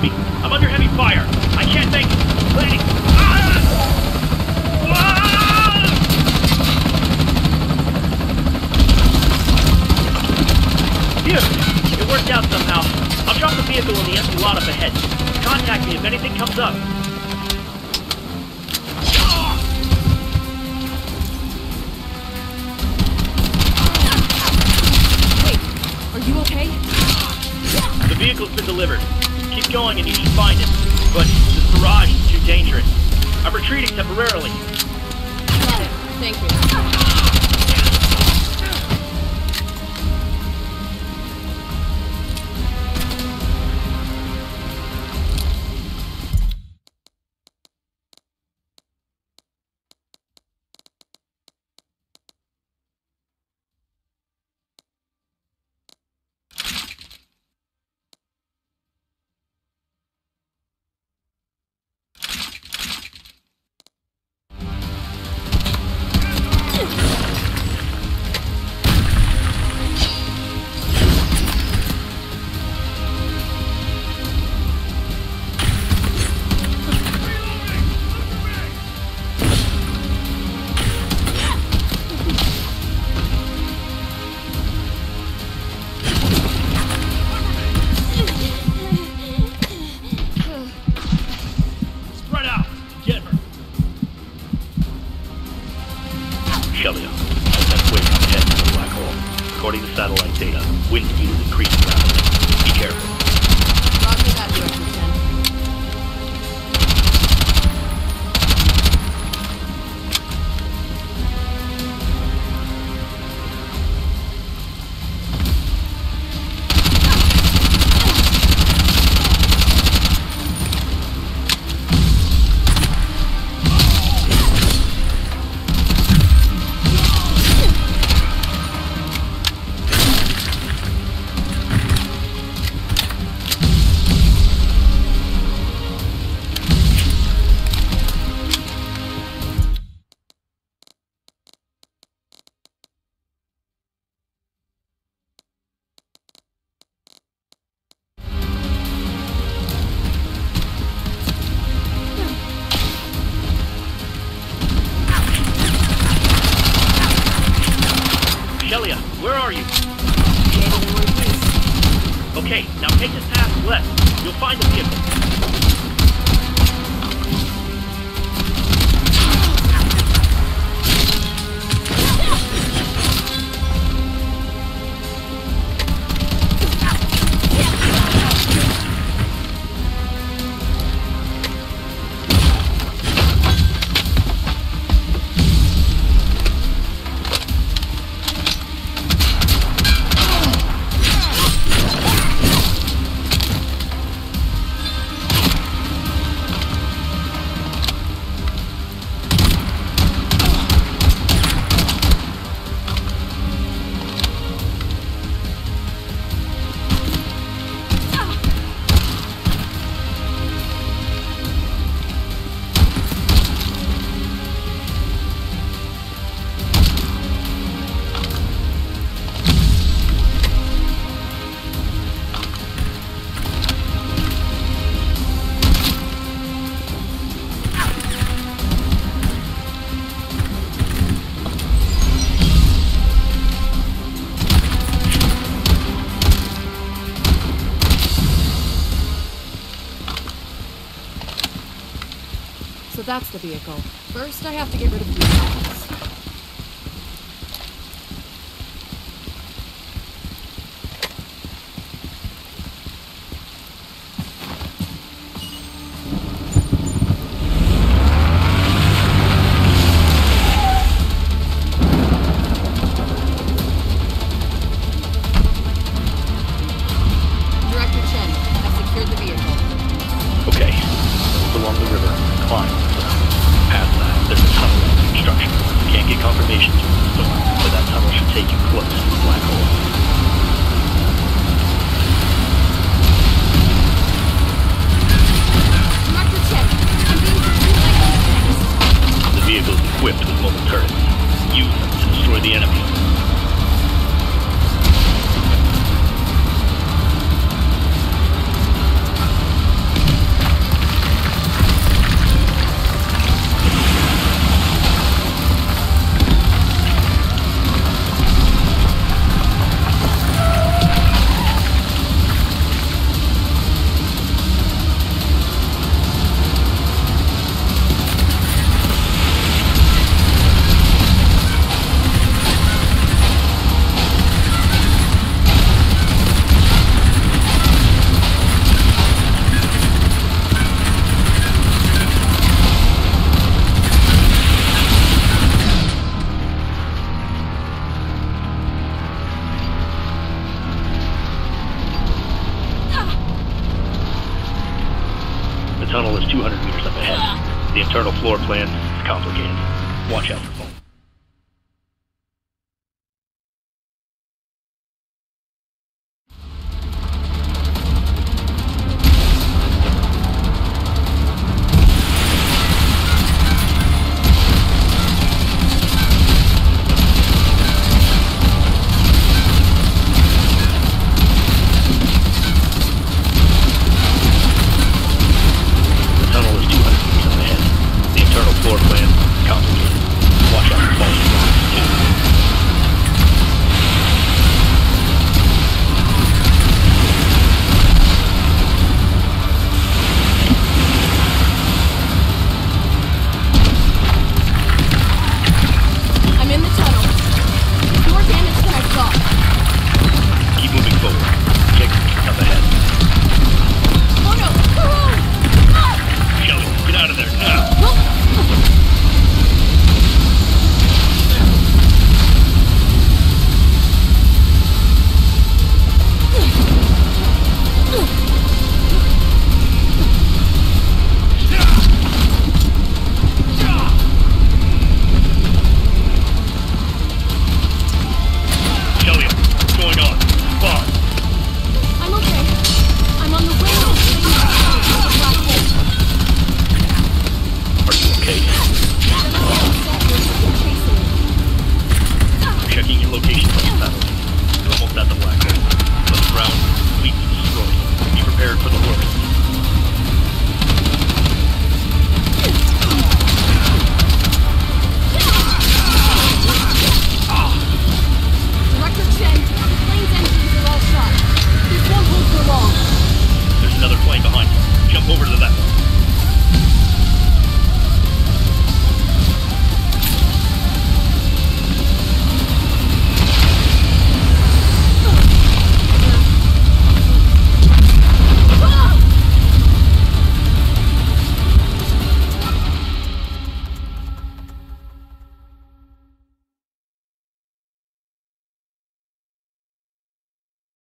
read me. I'm under heavy fire. I can't make it. Landing. Ah! Ah! Phew! It worked out somehow. I'll drop the vehicle in the empty lot up ahead. Contact me if anything comes up. Wait, are you okay? The vehicle's been delivered. Keep going and you should find it. But this barrage is too dangerous. I'm retreating temporarily. Got it. Thank you. To satellite data, wind speed is increasing rapidly. Be careful. Where are you? Okay, now take this path left. You'll find the vehicle. So that's the vehicle. First, I have to get rid of these floor plan It's complicated. Watch out for.